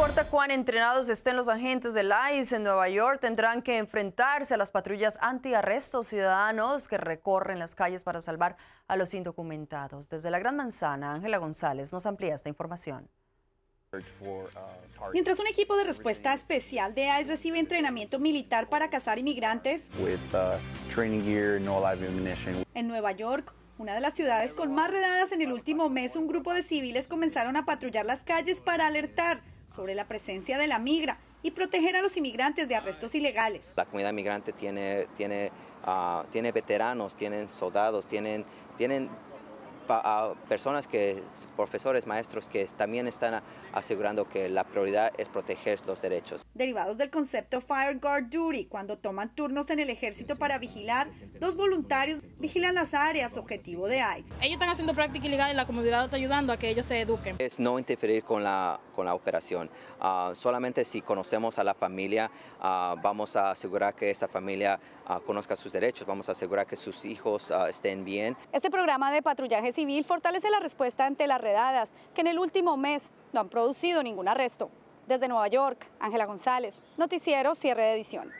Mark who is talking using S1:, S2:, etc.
S1: importa cuán entrenados estén los agentes del ICE en Nueva York, tendrán que enfrentarse a las patrullas antiarrestos ciudadanos que recorren las calles para salvar a los indocumentados. Desde la Gran Manzana, Ángela González nos amplía esta información.
S2: Mientras un equipo de respuesta especial de ICE recibe entrenamiento militar para cazar inmigrantes,
S3: uh,
S2: en Nueva York, una de las ciudades con más redadas en el último mes, un grupo de civiles comenzaron a patrullar las calles para alertar sobre la presencia de la migra y proteger a los inmigrantes de arrestos ilegales.
S4: La comunidad migrante tiene, tiene, uh, tiene veteranos, tienen soldados, tienen, tienen a personas que, profesores, maestros, que también están asegurando que la prioridad es proteger los derechos.
S2: Derivados del concepto Fire Guard Duty, cuando toman turnos en el ejército para vigilar, dos voluntarios vigilan las áreas objetivo de ICE.
S5: Ellos están haciendo práctica ilegal y la comunidad está ayudando a que ellos se eduquen.
S4: Es no interferir con la, con la operación. Uh, solamente si conocemos a la familia, uh, vamos a asegurar que esa familia conozca sus derechos, vamos a asegurar que sus hijos estén bien.
S2: Este programa de patrullaje civil fortalece la respuesta ante las redadas, que en el último mes no han producido ningún arresto. Desde Nueva York, Ángela González, Noticiero Cierre de Edición.